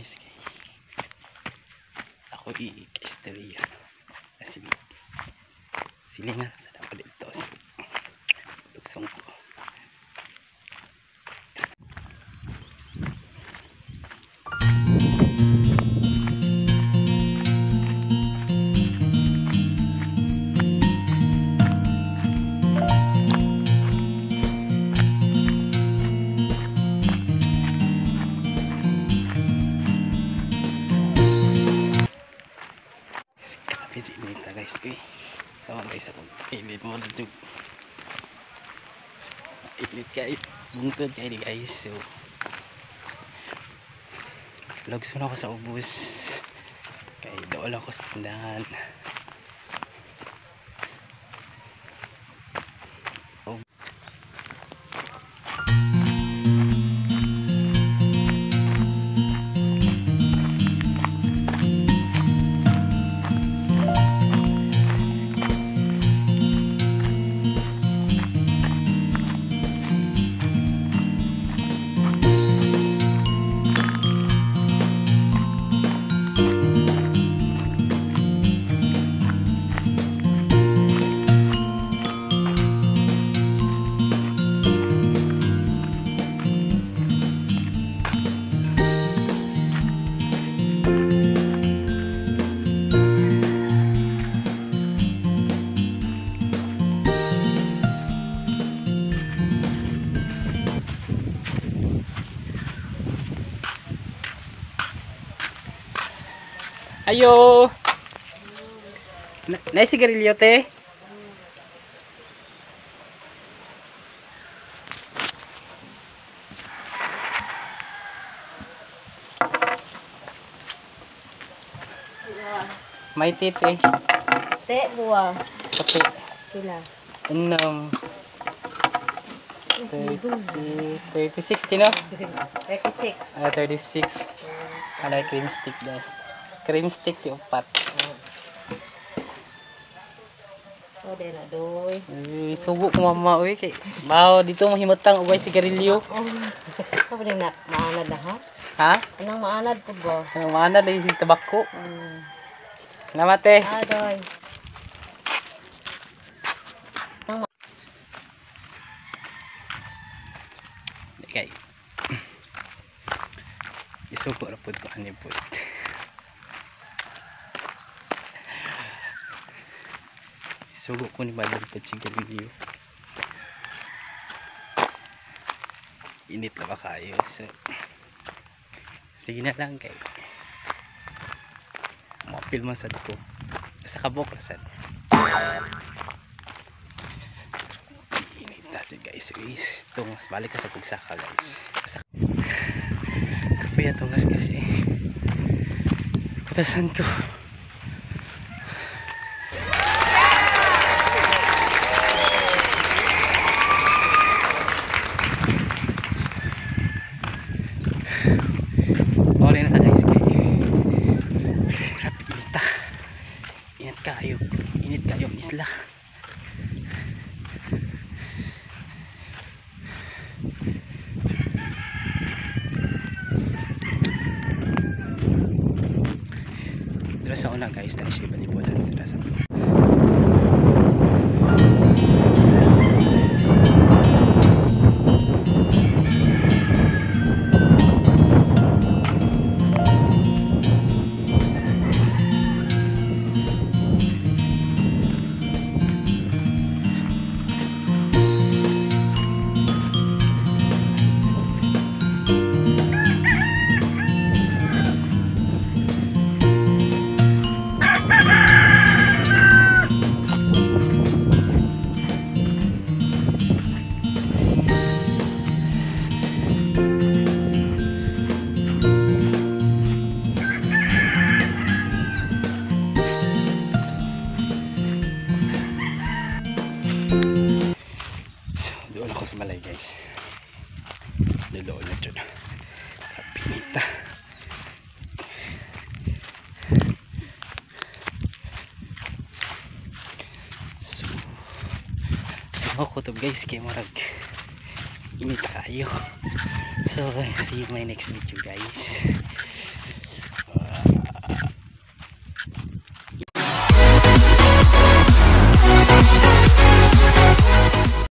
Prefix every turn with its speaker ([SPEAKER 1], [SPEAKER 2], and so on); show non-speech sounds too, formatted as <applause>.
[SPEAKER 1] guys. Kay ako i-istorya kasi sila nga sa dapat dito so luksong ko Si init na guys eh. Tama guys ako. Init mo na dyan. Init kayo. Bungkod kayo ni guys. So. Logso na ako sa ubus. Kaya doon ako sa tindahan. Ayo. Na, na sigarilyo te? May titi.
[SPEAKER 2] Te, buwa.
[SPEAKER 1] Pati.
[SPEAKER 2] Kila.
[SPEAKER 1] Enam. 30, 36, tino? <laughs>
[SPEAKER 2] 36.
[SPEAKER 1] Ah, 36. Alay, cream stick dahil. Cream stick yung upat.
[SPEAKER 2] O, de na doy.
[SPEAKER 1] Uy, sugo ko mama, uy. Kay, bao, dito mahimatang ugay sigarilyo. <laughs>
[SPEAKER 2] Oh, ito ba na maanad na ha?
[SPEAKER 1] Ha?
[SPEAKER 2] Anong maanad po ba?
[SPEAKER 1] Ang mana dahil si tabako.
[SPEAKER 2] Hmm.
[SPEAKER 1] Salamat eh.
[SPEAKER 2] Ah, doy.
[SPEAKER 1] Kay. Isuko na po ko ani po. Sugo ko ni badal pa sigarilyo. Init na ba kayo? So, sige na lang kay. Mapil man sad ko. Sa kabok na sad. Init natin guys. Guys, tungas balik ka sa pugsaka guys. Sa Kapaya tungas kasi. Kutasan ko. Ori na guys kay. Grabe inita. Init kayo. Init kayo ang isla. Dira sa una guys, na siya ako ko to guys kay marag inita kayo. So, see you my next video guys.